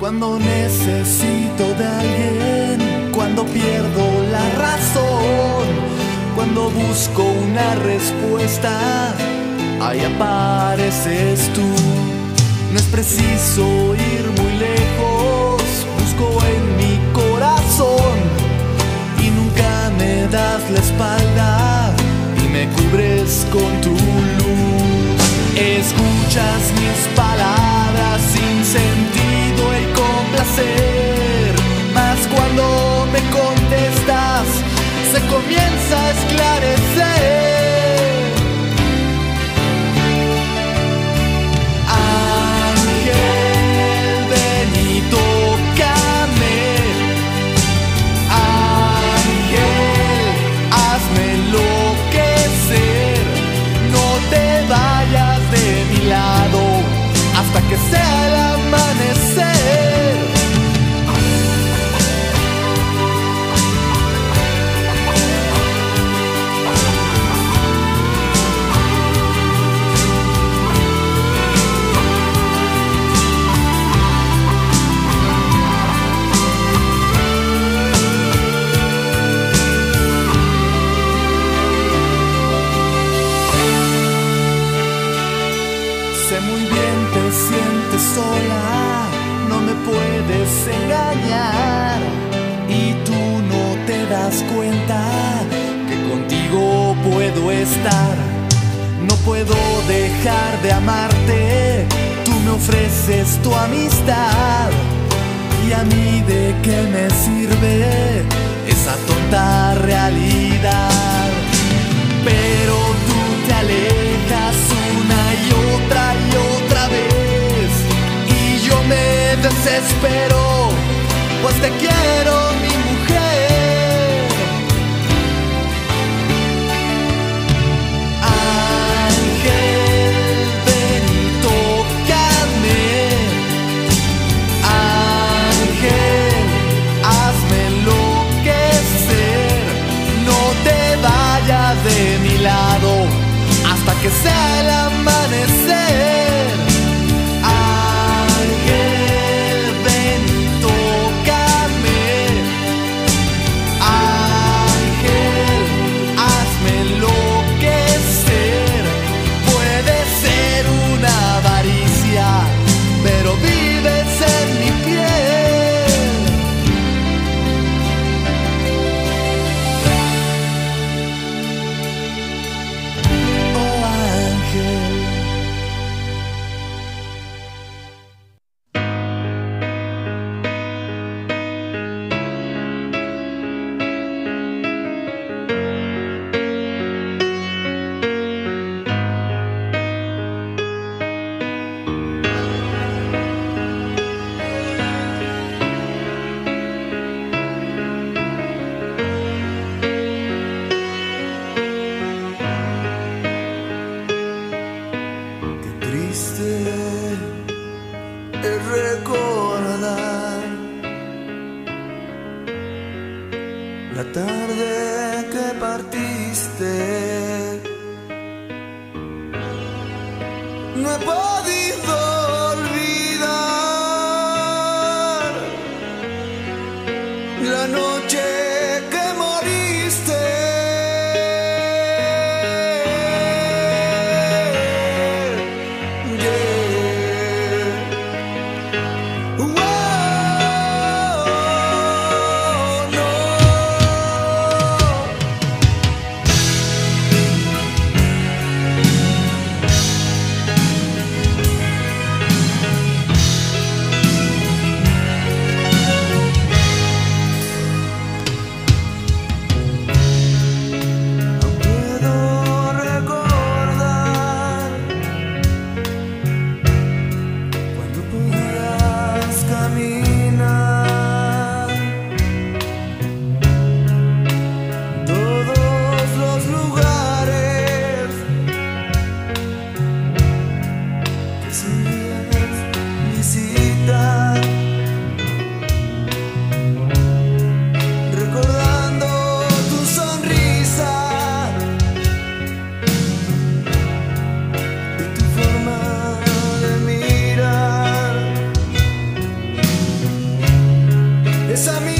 Cuando necesito de alguien, cuando pierdo cuando busco una respuesta, ahí apareces tú. No es preciso ir muy lejos, busco en mi corazón y nunca me das la espalda y me cubres con tu luz. Escuchas mis palabras me desespero, pues te quiero mi mujer. Ángel, ven y tócame. Ángel, hazme enloquecer. No te vayas de mi lado hasta que sea el es recordar la tarde que partiste. Esa mi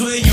soy.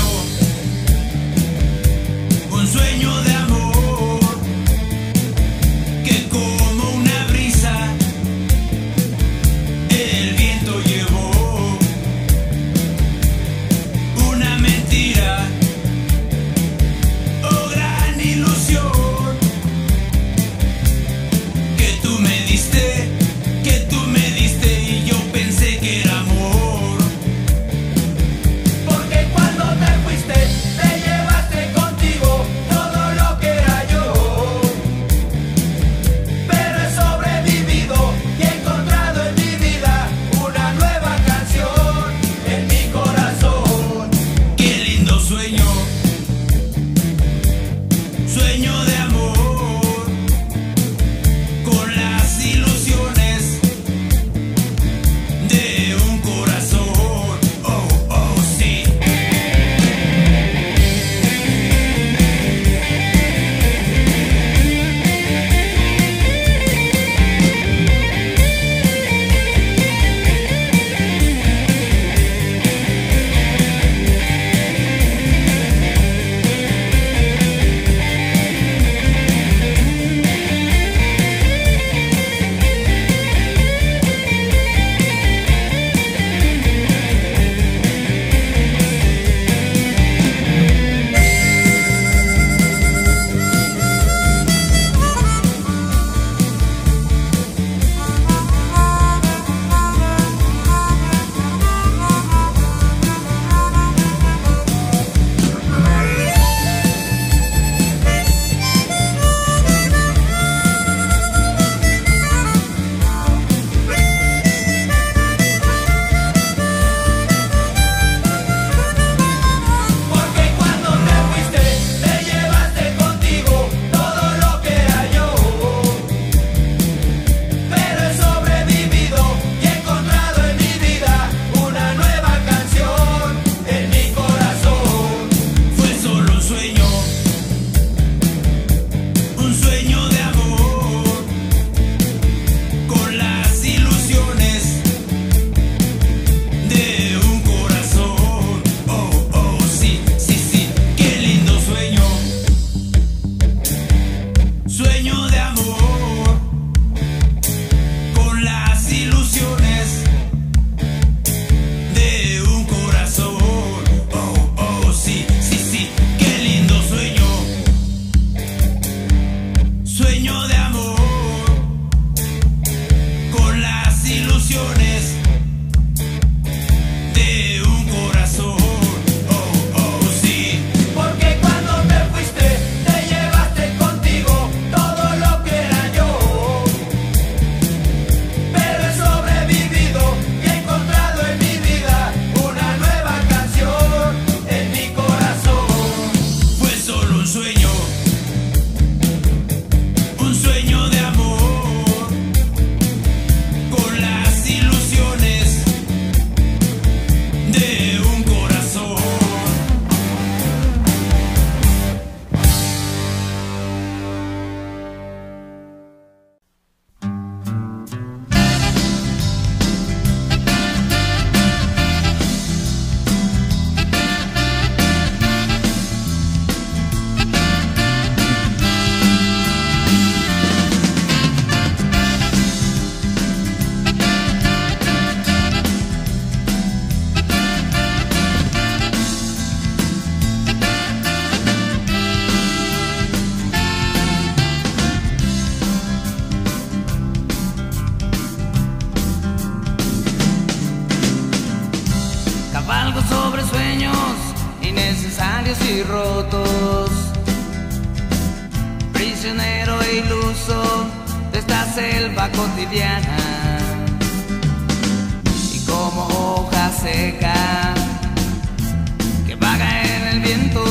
que vaga en el viento.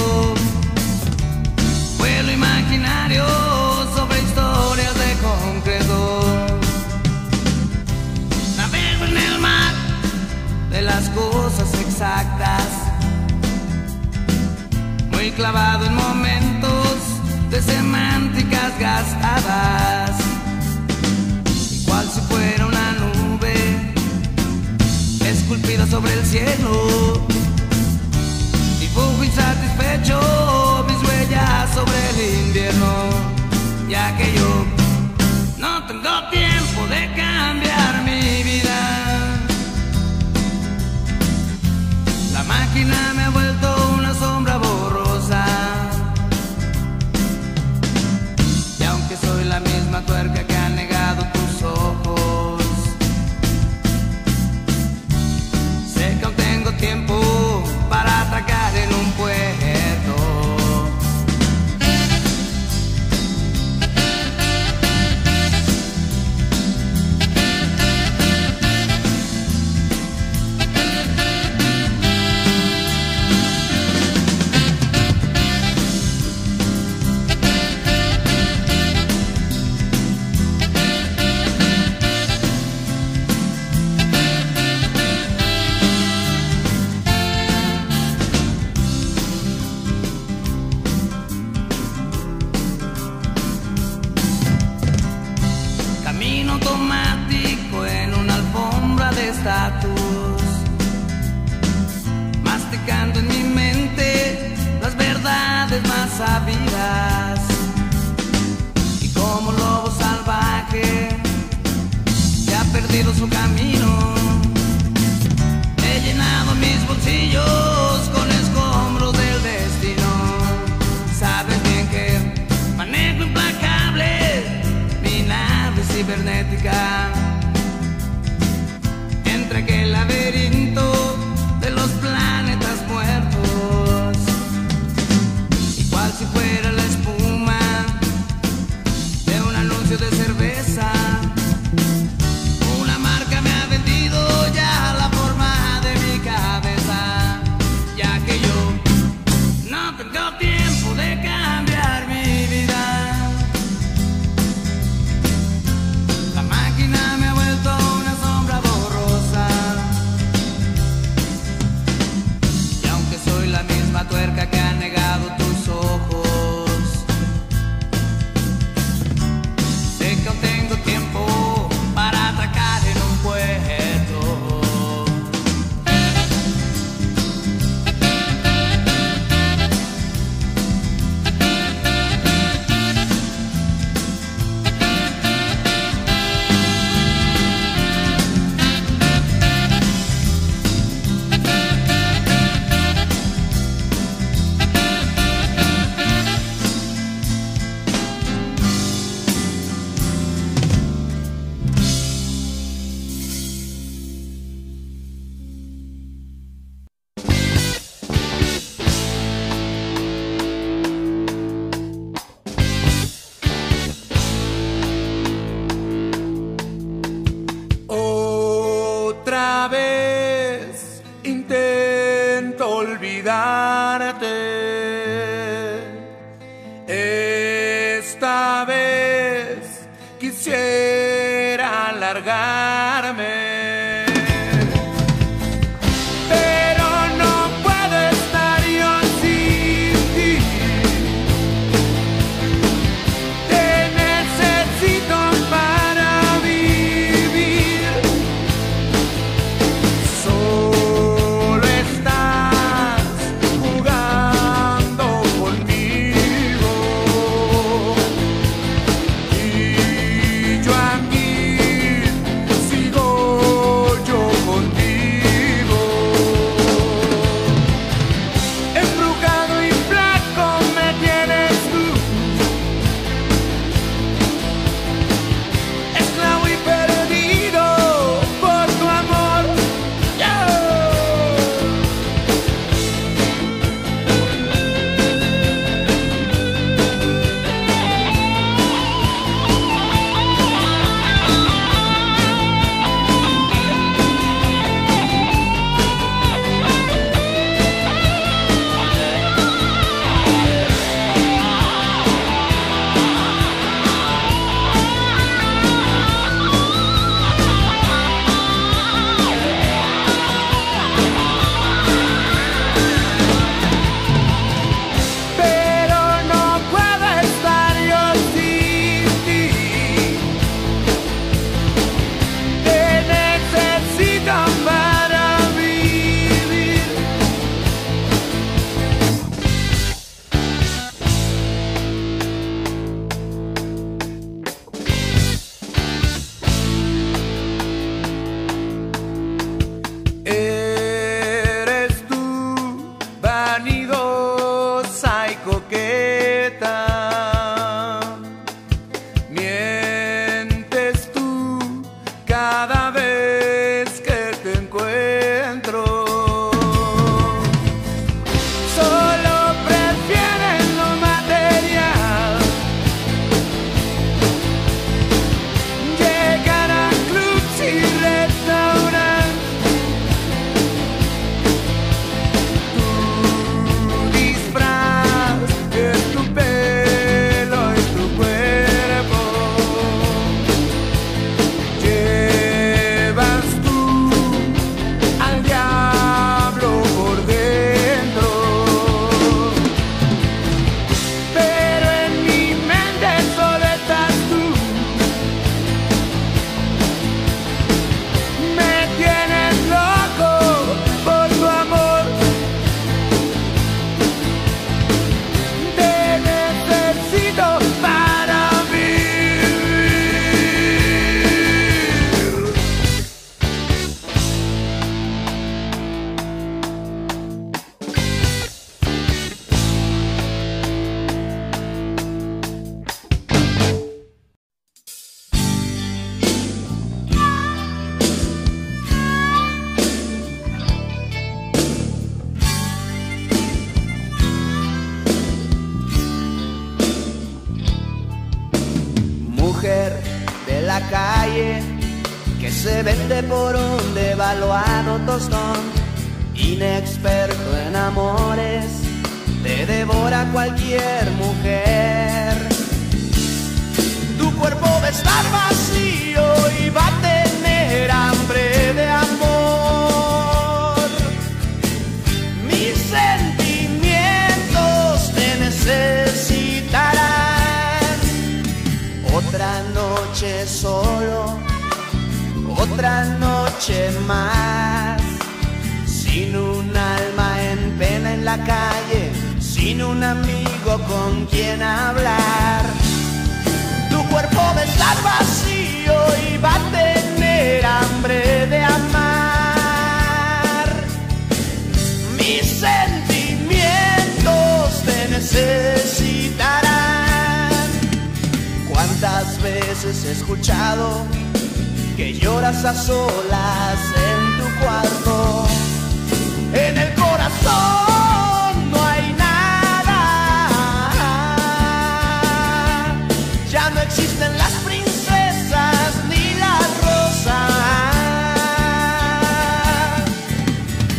Vuelo imaginario sobre historias de concreto. Navego en el mar de las cosas exactas. Muy clavado en momentos de semánticas gastadas. sobre el cielo. Dibujo insatisfecho mis huellas sobre el invierno, ya que yo no tengo tiempo de caer. Esta vez quisiera alargar noche solo, otra noche más, sin un alma en pena en la calle, sin un amigo con quien hablar. Tu cuerpo va a estar vacío y va a tener hambre de amar. Mis sentimientos de necesidad. Veces he escuchado que lloras a solas en tu cuarto? En el corazón no hay nada. Ya no existen las princesas ni la rosa.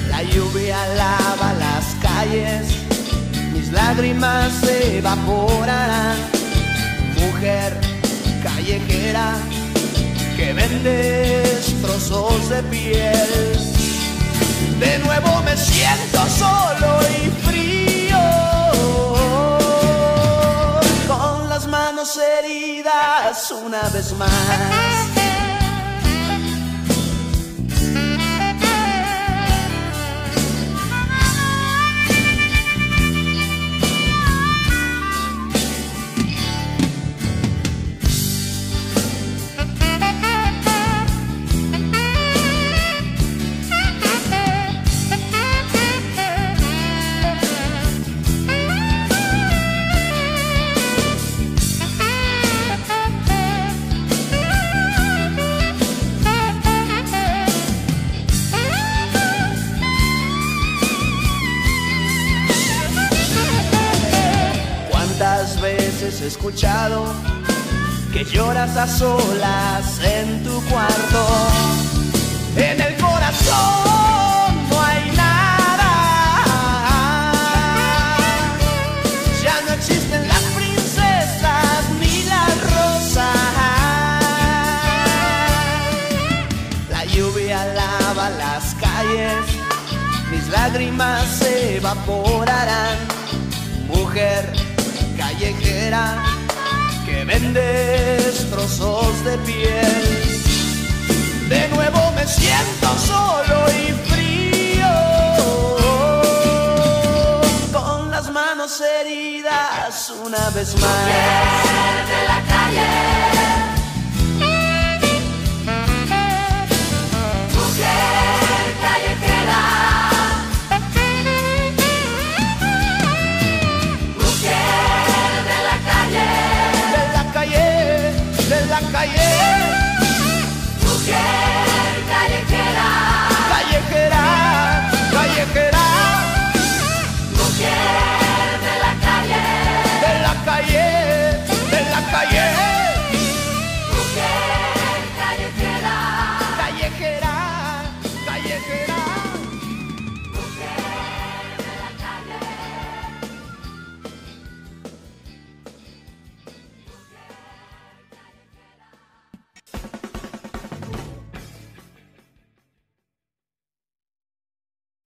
La lluvia lava las calles, mis lágrimas se evaporarán. Mujer manera que vendes trozos de piel. De nuevo me siento solo y frío, con las manos heridas una vez más. lágrimas se evaporarán. Mujer callejera que vendes trozos de piel. De nuevo me siento solo y frío. Con las manos heridas una vez más. Mujer de la calle.